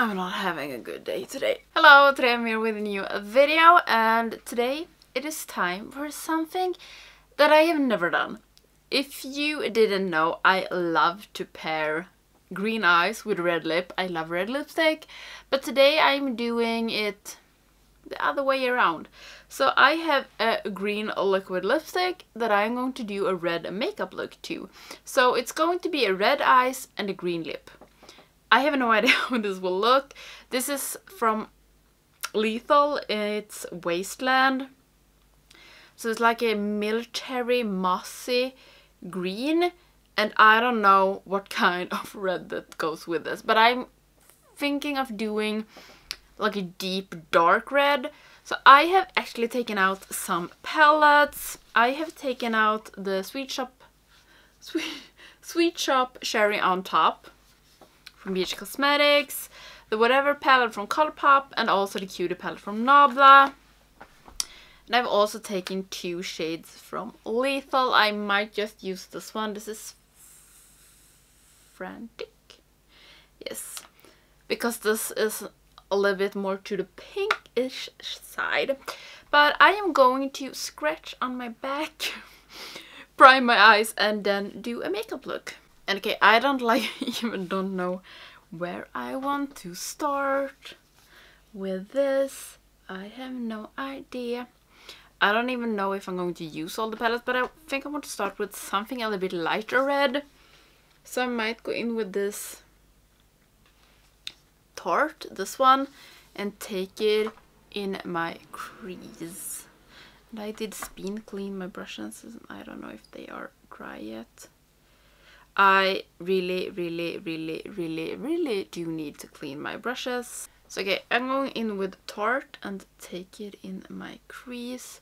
I'm not having a good day today. Hello, today I'm here with a new video and today it is time for something that I have never done. If you didn't know, I love to pair green eyes with red lip. I love red lipstick, but today I'm doing it the other way around. So I have a green liquid lipstick that I'm going to do a red makeup look to. So it's going to be a red eyes and a green lip. I have no idea how this will look. This is from Lethal. It's Wasteland. So it's like a military mossy green. And I don't know what kind of red that goes with this. But I'm thinking of doing like a deep dark red. So I have actually taken out some palettes. I have taken out the Sweet Shop, Sweet, Sweet Shop Cherry on top BH Cosmetics, the Whatever palette from Colourpop, and also the Cutie palette from Nabla. And I've also taken two shades from Lethal. I might just use this one. This is Frantic. Yes. Because this is a little bit more to the pinkish side. But I am going to scratch on my back, prime my eyes, and then do a makeup look. And okay, I don't like, even don't know where I want to start with this. I have no idea. I don't even know if I'm going to use all the palettes, but I think I want to start with something a little bit lighter red. So I might go in with this Tart, this one, and take it in my crease. And I did spin clean my brushes, I don't know if they are dry yet. I really, really, really, really, really do need to clean my brushes. So okay, I'm going in with Tart and take it in my crease.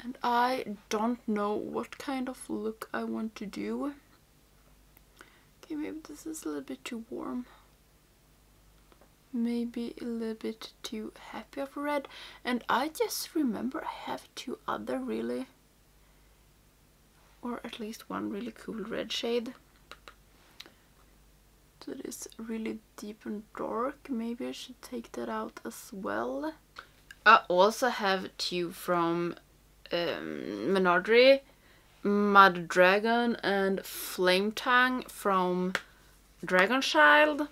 And I don't know what kind of look I want to do. Okay, maybe this is a little bit too warm. Maybe a little bit too happy of red. And I just remember I have two other really, or at least one really cool red shade that is really deep and dark. Maybe I should take that out as well. I also have two from um, Menardry, Mud Dragon and Flame Tongue from Dragon Child.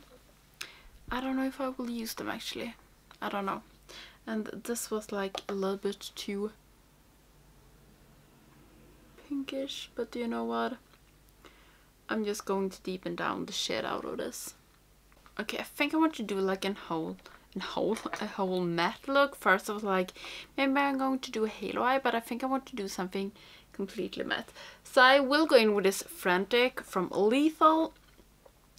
I don't know if I will use them actually. I don't know. And this was like a little bit too pinkish, but you know what? I'm just going to deepen down the shit out of this. Okay, I think I want to do like a whole, a whole, a whole matte look. First I was like, maybe I'm going to do a halo eye, but I think I want to do something completely matte. So I will go in with this Frantic from Lethal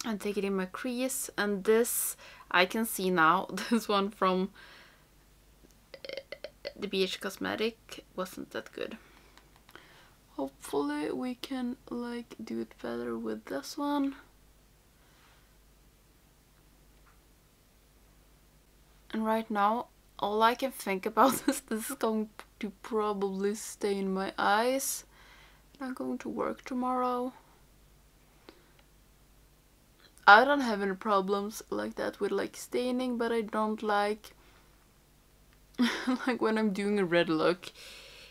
and take it in my crease. And this, I can see now, this one from eh, the BH Cosmetic wasn't that good. Hopefully we can like do it better with this one. And right now, all I can think about is this is going to probably stain my eyes. I'm going to work tomorrow. I don't have any problems like that with like staining, but I don't like like when I'm doing a red look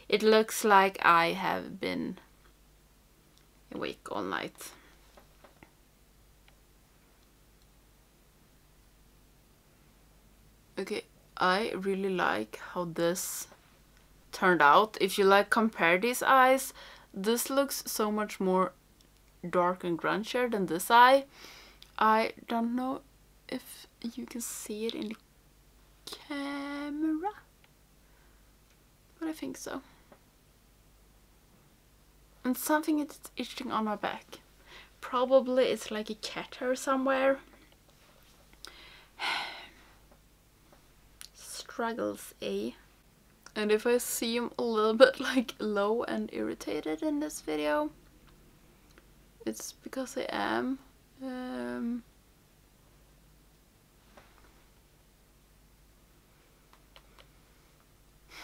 it looks like I have been awake all night. Okay, I really like how this turned out. If you like compare these eyes, this looks so much more dark and grunchier than this eye. I don't know if you can see it in the camera, but I think so and something is itching on my back. Probably it's like a cat somewhere. Struggles, eh? And if I seem a little bit like low and irritated in this video, it's because I am. Um,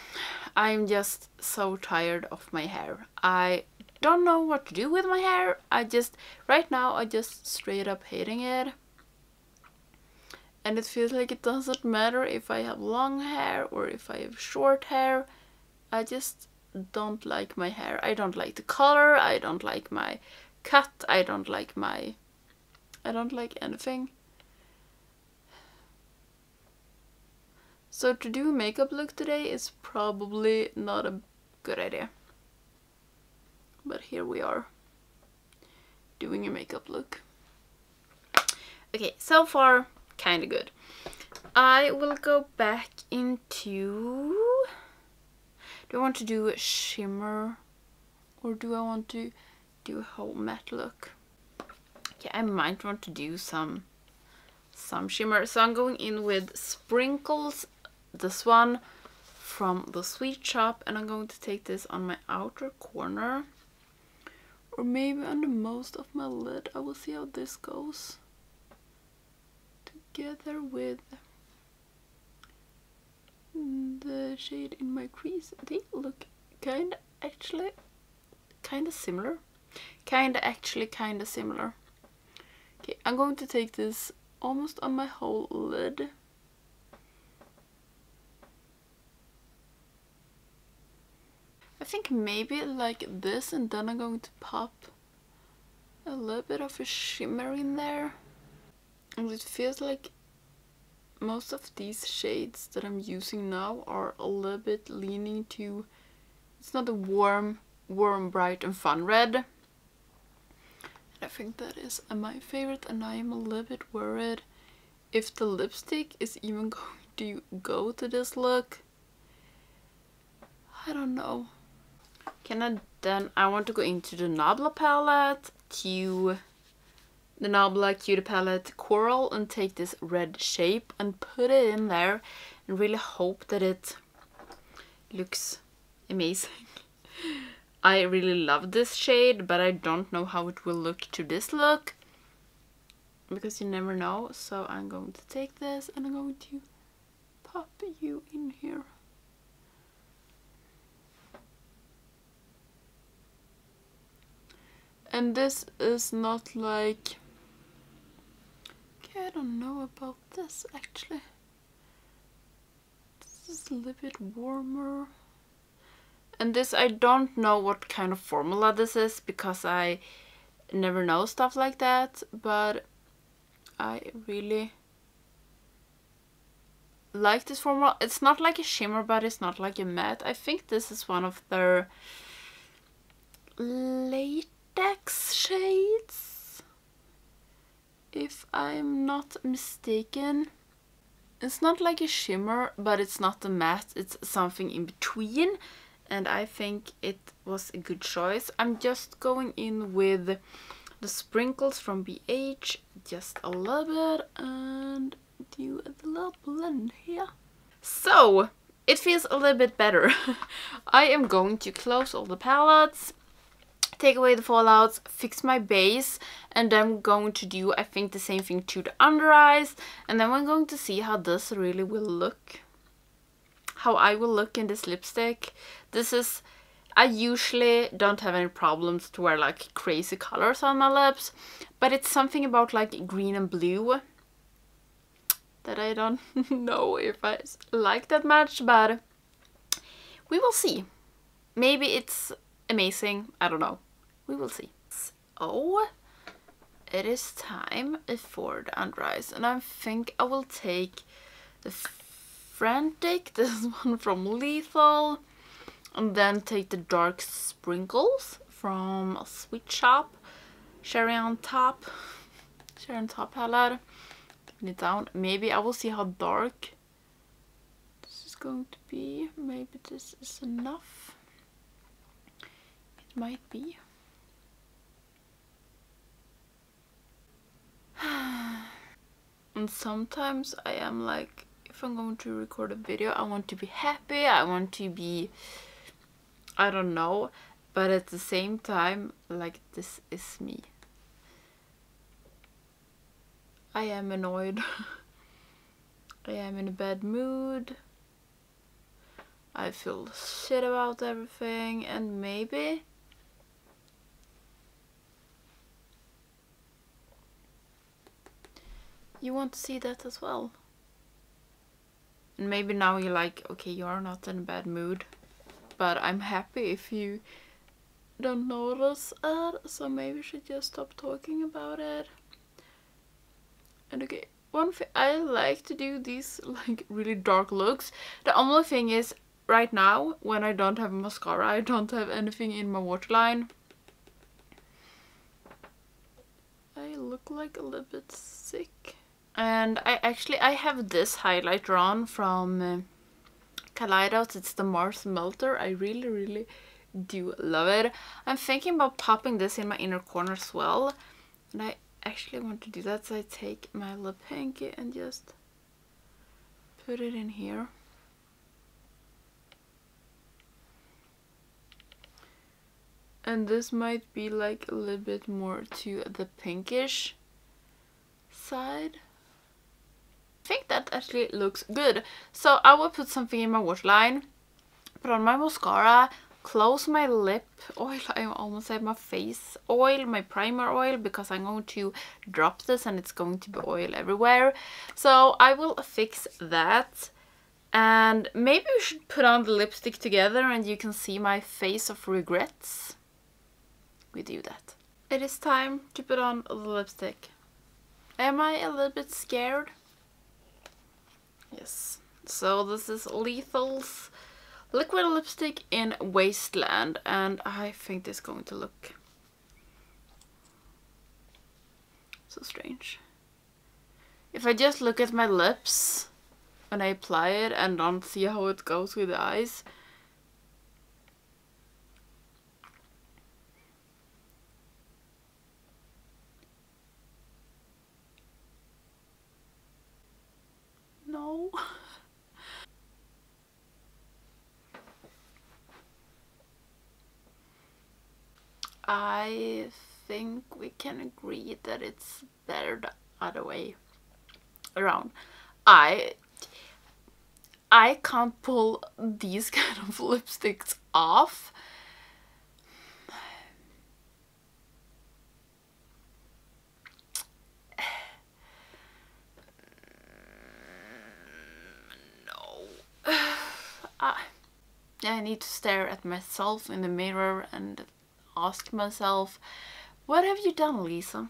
I'm just so tired of my hair. I don't know what to do with my hair. I just, right now, I just straight up hating it. and it feels like it doesn't matter if I have long hair or if I have short hair. I just don't like my hair. I don't like the color, I don't like my cut, I don't like my... I don't like anything. So to do makeup look today is probably not a good idea. But here we are, doing a makeup look. Okay, so far, kind of good. I will go back into... Do I want to do a shimmer? Or do I want to do a whole matte look? Okay, I might want to do some some shimmer. So I'm going in with Sprinkles this one from the Sweet Shop and I'm going to take this on my outer corner or maybe on the most of my lid. I will see how this goes together with the shade in my crease. They look kind of actually kind of similar. Kind of actually kind of similar. Okay, I'm going to take this almost on my whole lid. Think maybe like this and then I'm going to pop a little bit of a shimmer in there. And it feels like most of these shades that I'm using now are a little bit leaning to, it's not a warm, warm, bright and fun red. And I think that is my favorite and I am a little bit worried if the lipstick is even going to go to this look. I don't know. Can I then, I want to go into the Nabla palette, to the Nabla Cutie palette Coral and take this red shape and put it in there and really hope that it looks amazing. I really love this shade, but I don't know how it will look to this look because you never know. So I'm going to take this and I'm going to pop you in here. And this is not like... Okay, I don't know about this actually. This is a little bit warmer. And this, I don't know what kind of formula this is because I never know stuff like that. But I really like this formula. It's not like a shimmer, but it's not like a matte. I think this is one of their late Dex shades, if I'm not mistaken. It's not like a shimmer, but it's not a matte, it's something in between. And I think it was a good choice. I'm just going in with the sprinkles from BH, just a little bit, and do a little blend here. So, it feels a little bit better. I am going to close all the palettes take away the fallouts, fix my base, and I'm going to do, I think, the same thing to the under eyes, and then we're going to see how this really will look. How I will look in this lipstick. This is, I usually don't have any problems to wear like crazy colors on my lips, but it's something about like green and blue that I don't know if I like that much, but we will see. Maybe it's amazing, I don't know. We will see. So, it is time for the eyes and I think I will take the Frantic, this one from Lethal, and then take the Dark Sprinkles from Sweet Shop, Cherry on Top, Cherry on Top palette, putting it down. Maybe I will see how dark this is going to be. Maybe this is enough. It might be. And sometimes I am like, if I'm going to record a video, I want to be happy, I want to be, I don't know, but at the same time, like, this is me. I am annoyed. I am in a bad mood. I feel shit about everything and maybe you want to see that as well. And maybe now you're like, okay, you are not in a bad mood. But I'm happy if you don't notice it. So maybe we should just stop talking about it. And okay, one thing I like to do these like really dark looks. The only thing is right now when I don't have mascara, I don't have anything in my waterline. I look like a little bit sick. And I actually, I have this highlighter on from uh, Kaleidos. It's the Mars Melter. I really, really do love it. I'm thinking about popping this in my inner corner as well. And I actually want to do that. So I take my lip hanky and just put it in here. And this might be like a little bit more to the pinkish side. Think that actually looks good. So I will put something in my waterline, put on my mascara, close my lip oil, I almost said my face oil, my primer oil, because I'm going to drop this and it's going to be oil everywhere. So I will fix that. And maybe we should put on the lipstick together and you can see my face of regrets. We do that. It is time to put on the lipstick. Am I a little bit scared? Yes. So this is Lethal's liquid lipstick in Wasteland and I think this is going to look so strange. If I just look at my lips when I apply it and don't see how it goes with the eyes, no. I think we can agree that it's better the other way around. I I can't pull these kind of lipsticks off. No. I, I need to stare at myself in the mirror and ask myself, what have you done, Lisa?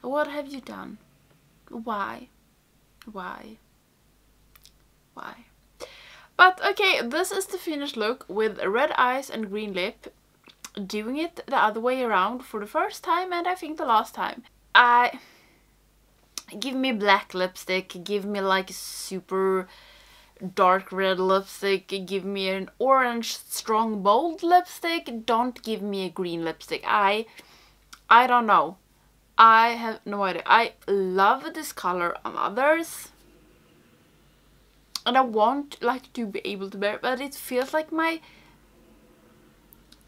What have you done? Why? Why? Why? But okay, this is the finished look with red eyes and green lip. Doing it the other way around for the first time and I think the last time. I... Give me black lipstick, give me like super dark red lipstick, give me an orange strong bold lipstick, don't give me a green lipstick. I, I don't know. I have no idea. I love this color on others. And I want like to be able to wear it, but it feels like my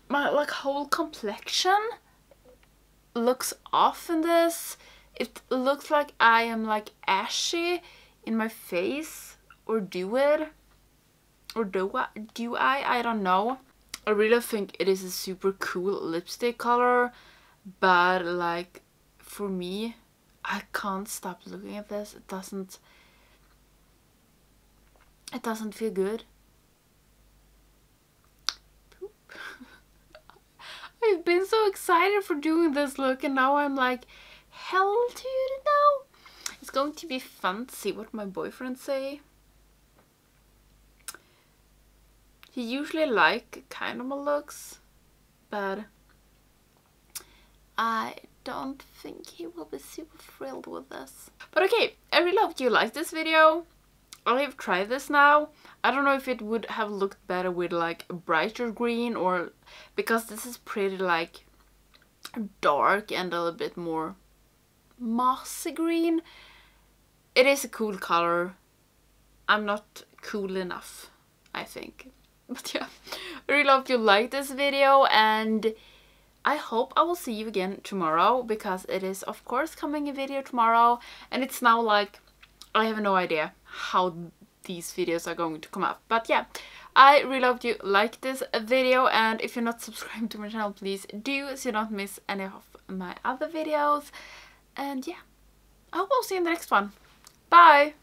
my like whole complexion looks off in this. It looks like I am like ashy in my face or do it? Or do I do I? I don't know. I really think it is a super cool lipstick color but like for me I can't stop looking at this. It doesn't it doesn't feel good. I've been so excited for doing this look and now I'm like hell to you know it's going to be fun to see what my boyfriend say He usually like kind of my looks, but I don't think he will be super thrilled with this. But okay, I really hope you liked this video. I have tried this now. I don't know if it would have looked better with like a brighter green or because this is pretty like dark and a little bit more mossy green. It is a cool color. I'm not cool enough, I think. But yeah, I really hope you liked this video and I hope I will see you again tomorrow because it is of course coming a video tomorrow and it's now like I have no idea how these videos are going to come up. But yeah, I really hope you like this video and if you're not subscribed to my channel please do so you don't miss any of my other videos. And yeah, I hope I'll see you in the next one. Bye!